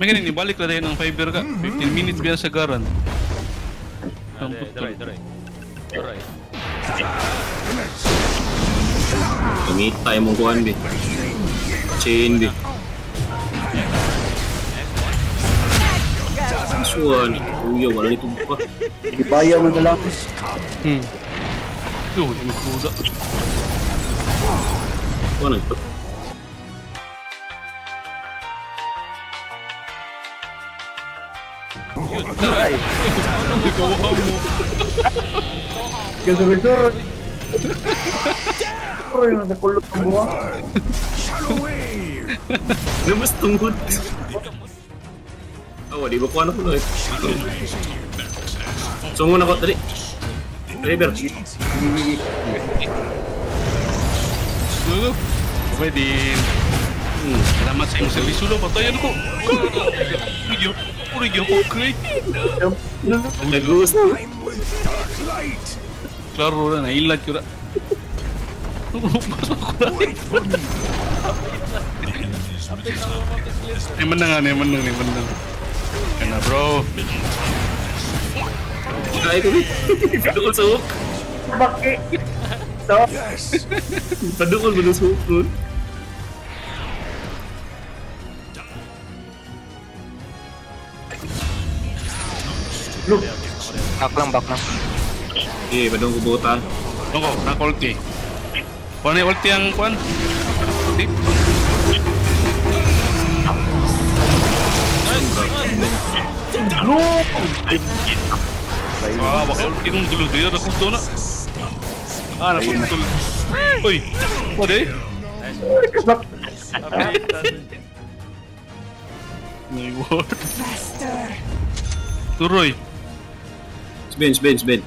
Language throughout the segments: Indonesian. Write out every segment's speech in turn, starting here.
Ganun, ibalik na dahil ng fiber ka. 15 minutes biya sa garan. Dre, dre, dre. Dre. Gamit tayo mong kuhan. Chain, wala nito pa. Ibaya mo na lang. Hmm. Yo, di mo kuda. Ay! Nagawa mo! Kasi ito! Ay, nakulot ang buha! Namas tungod! Awa, di ba kung ano ko na So muna ko, dali! River! Lulu! Pwede! Hmm. Salamat sa iyong serviso lo. Patayan ko. Purigyo. Purigyo ko. Great. Nag-uus na. Klaro na. Nailag ko na. Pasok ko na. Ay, manang nga. Ay, manang. Ay, manang. Yan na, bro. Kaya ko, bi. Padukol sa hook. Bakit? So, Padukol mo sa hook, nun. Back lang, back lang. Eh, padung ko buta. Tungko, naka-ulti. Kuha na yung ulti ang kuhan. Ulti. Ah, baka ulti. Nakunto na. Ah, pwede? My word. Turoy. bench, bench, bench.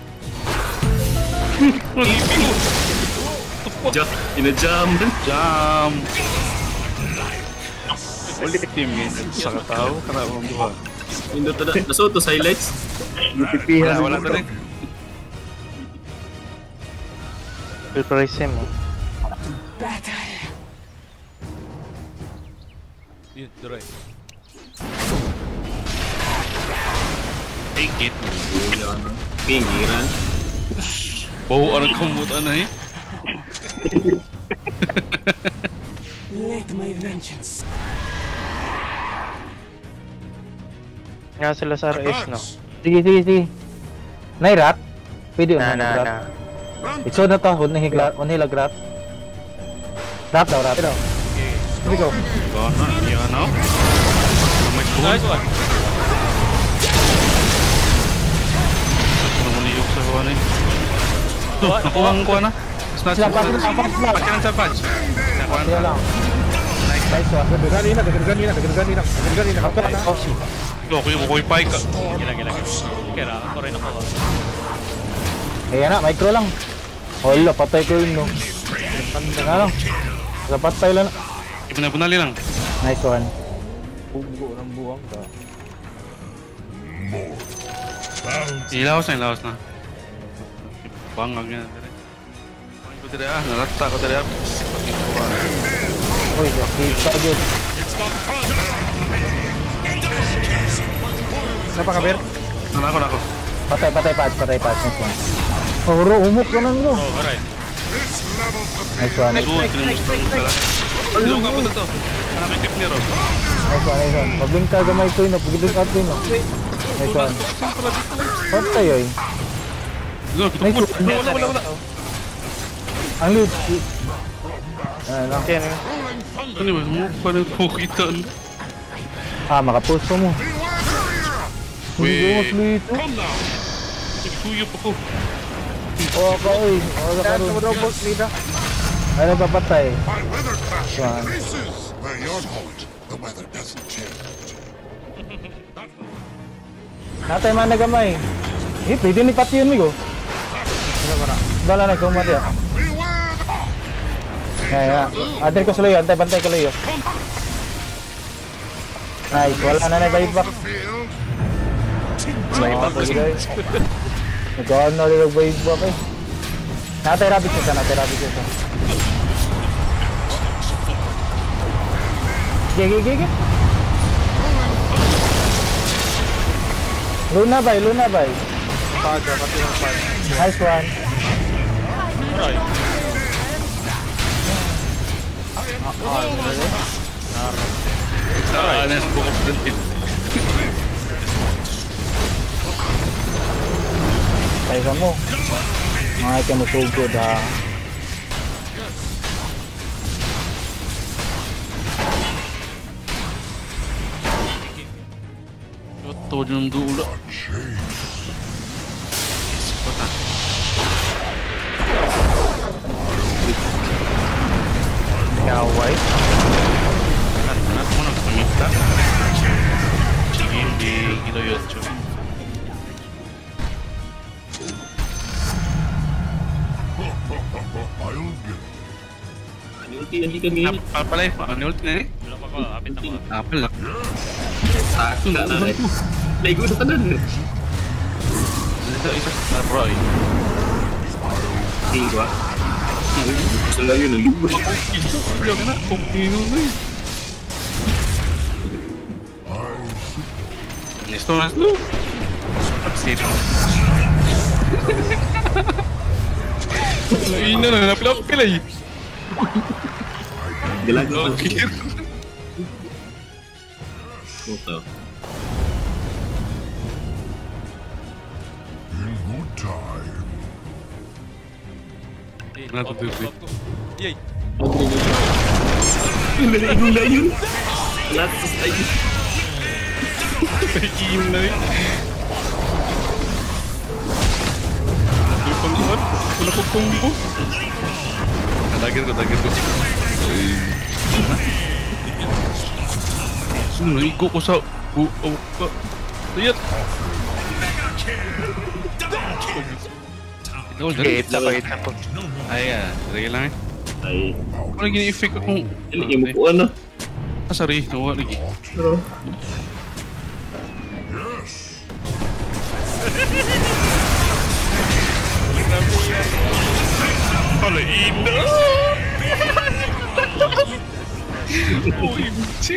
Jump, ina-jump. Jump. Ulit team yun. Sa katao, karabang diba? Hindi to na. Naso to, highlights? Wala, wala to rin. Reprise mo. Oh. Battle! Yun, direct. Take it. Pinggiran. Bau ang kamutan na eh. Nga sila sa RS, no? Sige, sige, sige. Nairat? Pwede Na, yun, na, na. Ikaw na to, unilag rat. Rat. Rat daw, rat. Sige ko. Gana, yan na. May kuhan. Nice one. Niyok sa. Nakuha ang. Snatch. Patch. Nakuha lang. Nice one. Ikaw, kuya mo ka. Gila, gila, gila. Ako rin ako. Ayan na, micro patay ko yun, no. Ano lang. Sa patay lang. Ibunali lang. Nice one. Ilawas na, ilawas na. Bangag yan. dire. Bangag ko dire ah. Nalata ko dire ah. Uy, kita yun. Napakabir. Nako, nako. Patay, patay, patay. Nice one. Oh, bro, umok ka na, bro. Oh, alright. Nice one, nice kinumusta mo pala. Ano ka po dito? Ano may tip ni Rob? nice one, nice one. Pabling ka gamay ko yun, pagidong ka yun. Nice one. Patay yun. Nice. Ang loot. Ano? Okay, ano? Ano ba? Mo pa rin pukitan. Ah, makapost mo. Wait. Hindi ko mas loot. Nagsuyo pa ko. Oo, ka oy. Oo, ka rin. Ano ba patay? Saan? Where your point, the. Natay man nagamay. Eh, pwede ni Pati yun, Migo. Dala na, kung mati ah. Beware the Kaya, kaya. Adir ko sa layo, antay, pantay ko layo. Nice, wala na na balik field. Balik back guys. Na rin balik back eh. Natay rabbit siya, natay rabbit five, drop. I think on five. Nice one. Right. Ah, that's bullshit. Pega mo. Mga kaya mo sugod ah. Todo mundo. Ngaway. Kan, kenapa mo nagpamita? Sige, hindi Giloyotcho. I'll get Ano ulti, hindi kami. Papalay pa, ano ulti na eh? Belum ako, apit ako. Apel lah. Sakit na rin. Lego sa tanan. Isa, isa. Ah, Roy. Se la dio en el hombro. Esto no es luz. Sí, no. Y no, no, no, pero pela ahí. De la no. Puta. In good time. Nada de ver. E aí? Primeiro um leio. Nada de Peguei um leio. Wala ko combo. Nadagir ko, dagir ko. Naigo ko sa... Buaw ka. Ayat! Double kill! Double kill! Hold on. Kahit na kahit. Ay, ah. Sige lang eh. Ay. Ano gini-effect akong... Hindi mo po ano. Ah, sorry. Nawa lagi. Pero... Yes! Palain na! OMG!